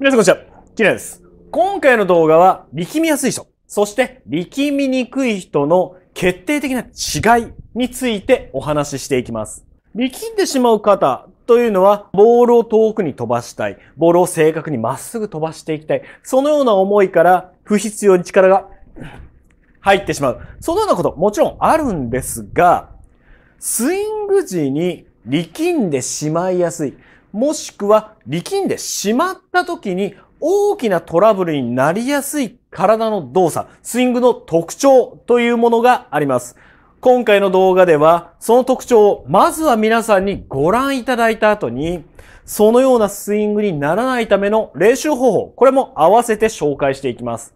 皆さんこんにちは。キラです。今回の動画は力みやすい人、そして力みにくい人の決定的な違いについてお話ししていきます。力んでしまう方というのは、ボールを遠くに飛ばしたい。ボールを正確にまっすぐ飛ばしていきたい。そのような思いから不必要に力が入ってしまう。そのようなこともちろんあるんですが、スイング時に力んでしまいやすい。もしくは力んでしまった時に大きなトラブルになりやすい体の動作、スイングの特徴というものがあります。今回の動画では、その特徴をまずは皆さんにご覧いただいた後に、そのようなスイングにならないための練習方法、これも合わせて紹介していきます。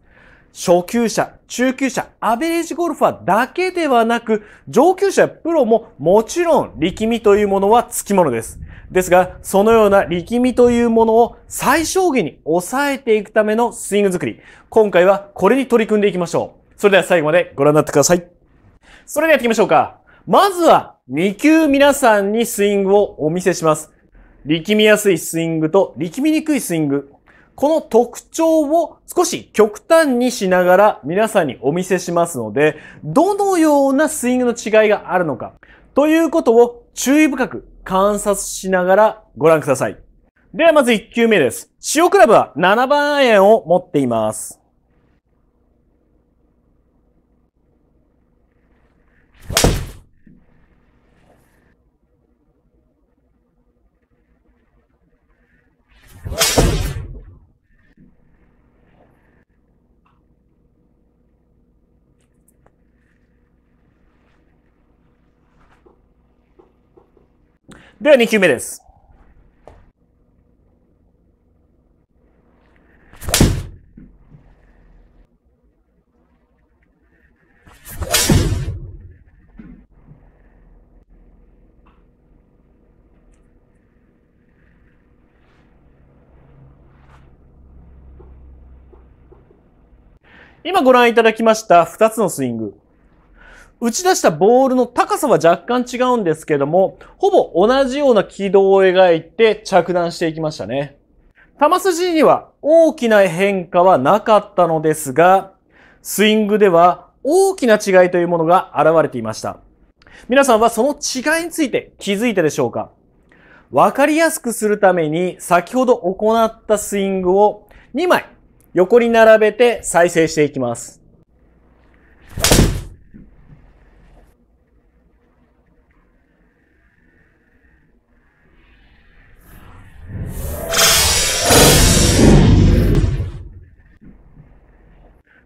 初級者、中級者、アベレージゴルファーだけではなく、上級者プロももちろん力みというものは付き物です。ですが、そのような力みというものを最小限に抑えていくためのスイング作り。今回はこれに取り組んでいきましょう。それでは最後までご覧になってください。それではやっていきましょうか。まずは2球皆さんにスイングをお見せします。力みやすいスイングと力みにくいスイング。この特徴を少し極端にしながら皆さんにお見せしますので、どのようなスイングの違いがあるのか、ということを注意深く観察しながらご覧ください。ではまず1球目です。塩クラブは7番アイアンを持っています。では2球目です。今ご覧いただきました2つのスイング。打ち出したボールの高さは若干違うんですけども、ほぼ同じような軌道を描いて着弾していきましたね。球筋には大きな変化はなかったのですが、スイングでは大きな違いというものが現れていました。皆さんはその違いについて気づいたでしょうか？わかりやすくするために先ほど行ったスイングを2枚横に並べて再生していきます。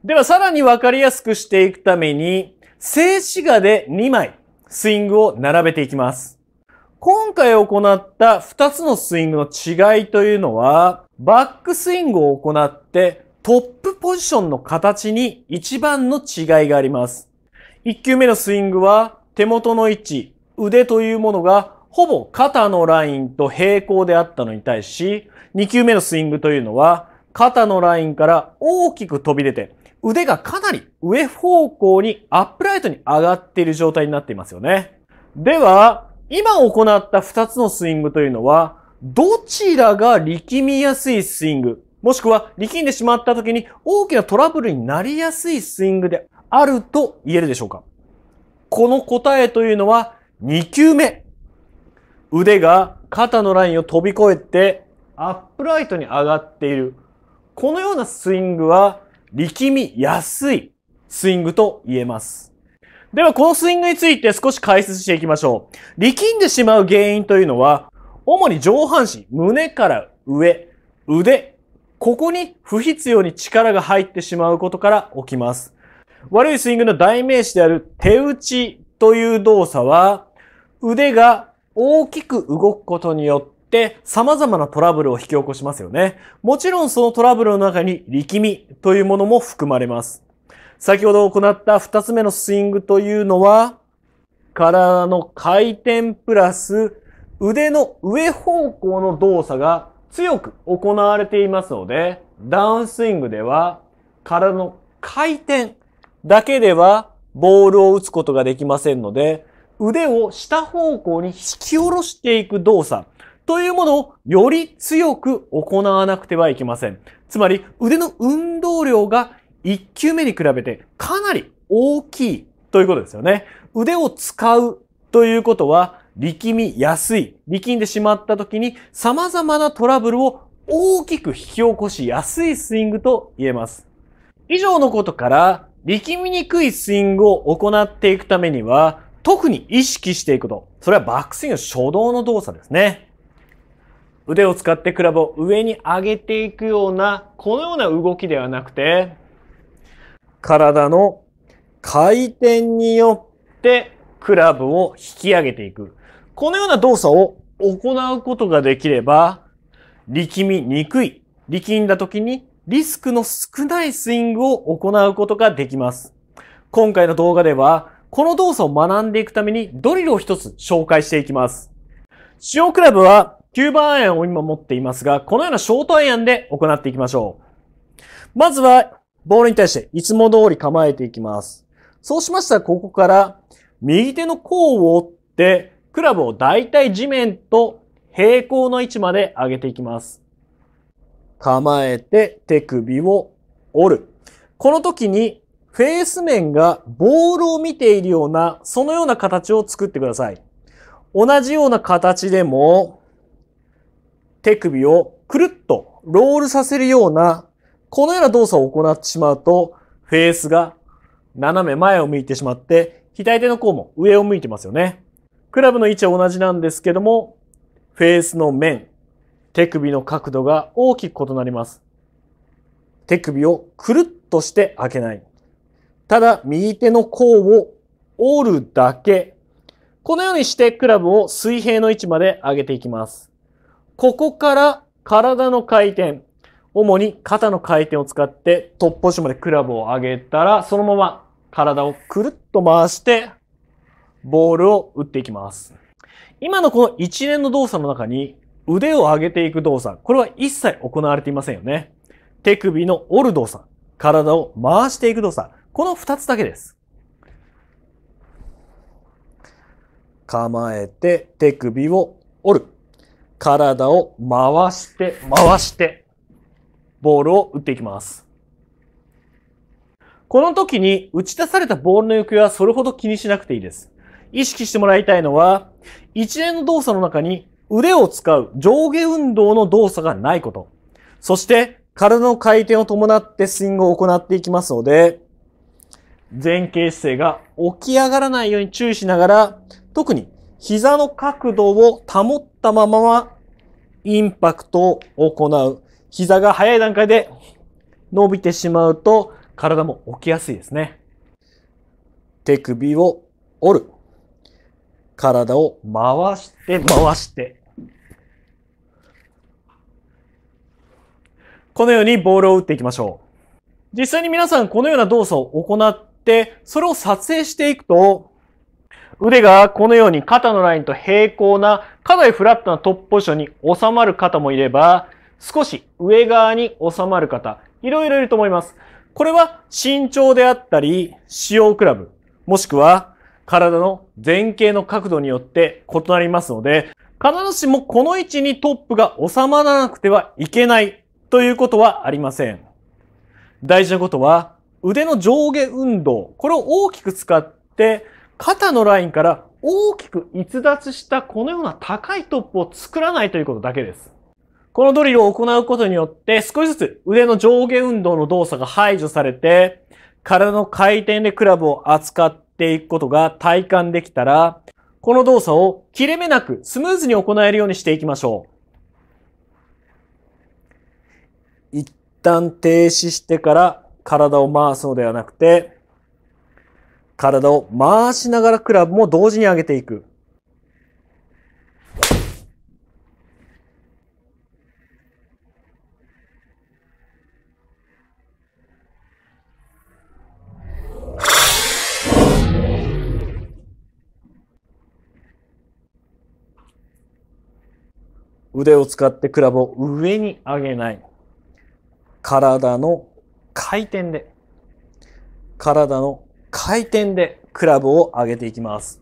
ではさらにわかりやすくしていくために、静止画で2枚スイングを並べていきます。今回行った2つのスイングの違いというのは、バックスイングを行ってトップポジションの形に一番の違いがあります。1球目のスイングは手元の位置、腕というものがほぼ肩のラインと平行であったのに対し、2球目のスイングというのは肩のラインから大きく飛び出て腕がかなり上方向にアップライトに上がっている状態になっていますよね。では、今行った2つのスイングというのは、どちらが力みやすいスイング、もしくは力んでしまった時に大きなトラブルになりやすいスイングであると言えるでしょうかこの答えというのは2球目。腕が肩のラインを飛び越えてアップライトに上がっている。このようなスイングは力みやすいスイングと言えます。では、このスイングについて少し解説していきましょう。力んでしまう原因というのは、主に上半身、胸から上、腕、ここに不必要に力が入ってしまうことから起きます。悪いスイングの代名詞である手打ちという動作は、腕が大きく動くことによってって様々なトラブルを引き起こしますよね。もちろんそのトラブルの中に力みというものも含まれます。先ほど行った二つ目のスイングというのは、体の回転プラス腕の上方向の動作が強く行われていますので、ダウンスイングでは体の回転だけではボールを打つことができませんので、腕を下方向に引き下ろしていく動作というものをより強く行わなくてはいけません。つまり腕の運動量が1球目に比べてかなり大きいということですよね。腕を使うということは力みやすい、力んでしまった時に様々なトラブルを大きく引き起こしやすいスイングと言えます。以上のことから力みにくいスイングを行っていくためには特に意識していくこと。それはバックスイング初動の動作ですね。腕を使ってクラブを上に上げていくような、このような動きではなくて、体の回転によってクラブを引き上げていく。このような動作を行うことができれば、力みにくい、力んだ時にリスクの少ないスイングを行うことができます。今回の動画では、この動作を学んでいくためにドリルを一つ紹介していきます。使用クラブは9番アイアンを今持っていますが、このようなショートアイアンで行っていきましょう。まずは、ボールに対していつも通り構えていきます。そうしましたら、ここから右手の甲を折って、クラブをだいたい地面と平行の位置まで上げていきます。構えて手首を折る。この時にフェース面がボールを見ているような、そのような形を作ってください。同じような形でも、手首をくるっとロールさせるような、このような動作を行ってしまうと、フェースが斜め前を向いてしまって、左手の甲も上を向いてますよね。クラブの位置は同じなんですけども、フェースの面、手首の角度が大きく異なります。手首をくるっとして開けない。ただ、右手の甲を折るだけ。このようにしてクラブを水平の位置まで上げていきます。ここから体の回転、主に肩の回転を使ってトップポジションまでクラブを上げたら、そのまま体をくるっと回して、ボールを打っていきます。今のこの一連の動作の中に腕を上げていく動作、これは一切行われていませんよね。手首の折る動作、体を回していく動作、この二つだけです。構えて手首を折る。体を回して、回して、ボールを打っていきます。この時に打ち出されたボールの行方はそれほど気にしなくていいです。意識してもらいたいのは、一連の動作の中に腕を使う上下運動の動作がないこと。そして体の回転を伴ってスイングを行っていきますので、前傾姿勢が起き上がらないように注意しながら、特に膝の角度を保ったままインパクトを行う。膝が早い段階で伸びてしまうと体も起きやすいですね。手首を折る。体を回して回して。このようにボールを打っていきましょう。実際に皆さんこのような動作を行って、それを撮影していくと、腕がこのように肩のラインと平行な、かなりフラットなトップポジションに収まる方もいれば、少し上側に収まる方、いろいろいると思います。これは身長であったり、使用クラブ、もしくは体の前傾の角度によって異なりますので、必ずしもこの位置にトップが収まらなくてはいけないということはありません。大事なことは、腕の上下運動、これを大きく使って、肩のラインから大きく逸脱したこのような高いトップを作らないということだけです。このドリルを行うことによって少しずつ腕の上下運動の動作が排除されて、体の回転でクラブを扱っていくことが体感できたら、この動作を切れ目なくスムーズに行えるようにしていきましょう。一旦停止してから体を回すのではなくて、体を回しながらクラブも同時に上げていく。腕を使ってクラブを上に上げない。体の回転で、体の回転でクラブを上げていきます。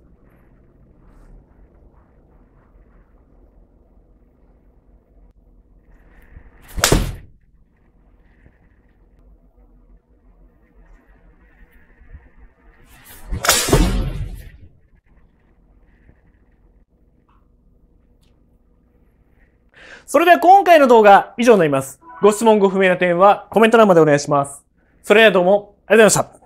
それでは今回の動画以上になります。ご質問ご不明な点はコメント欄までお願いします。それではどうもありがとうございました。